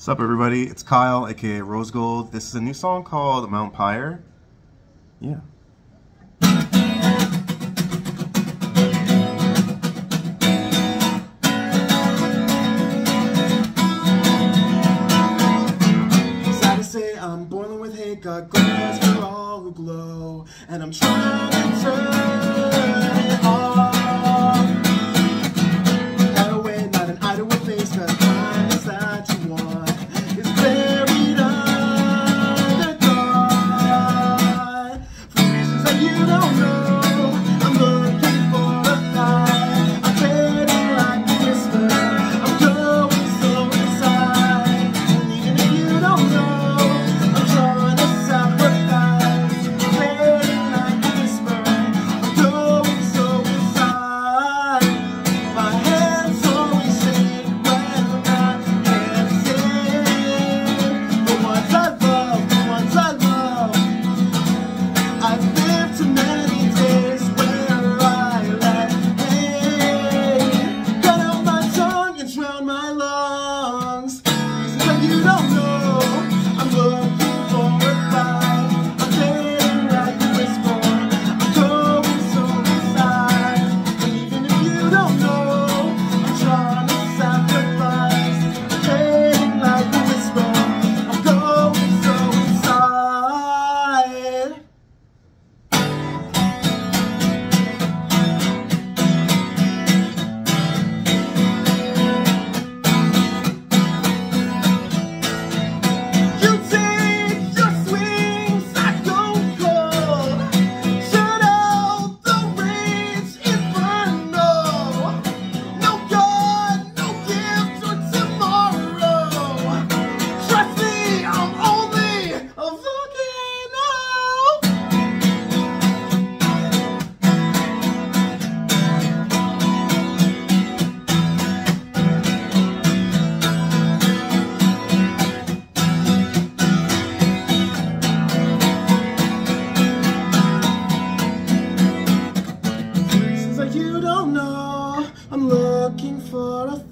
What's up, everybody? It's Kyle, aka rosegold. This is a new song called Mount Pyre. Yeah. Sad to say, I'm boiling with hate, got gold for all who glow, and I'm trying to turn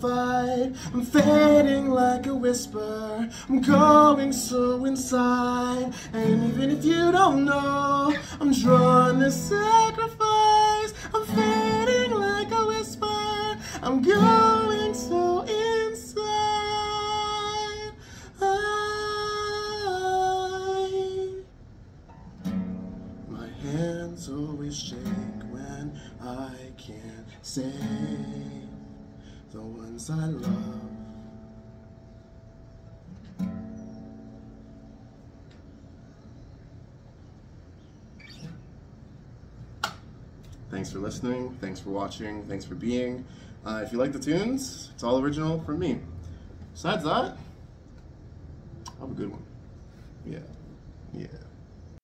fight. I'm fading like a whisper. I'm going so inside. And even if you don't know, I'm drawn to sacrifice. I'm fading like a whisper. I'm going so inside. I my hands always shake when I can't say the ones I love. Thanks for listening. Thanks for watching. Thanks for being. Uh, if you like the tunes, it's all original from me. Besides that, have a good one. Yeah. Yeah.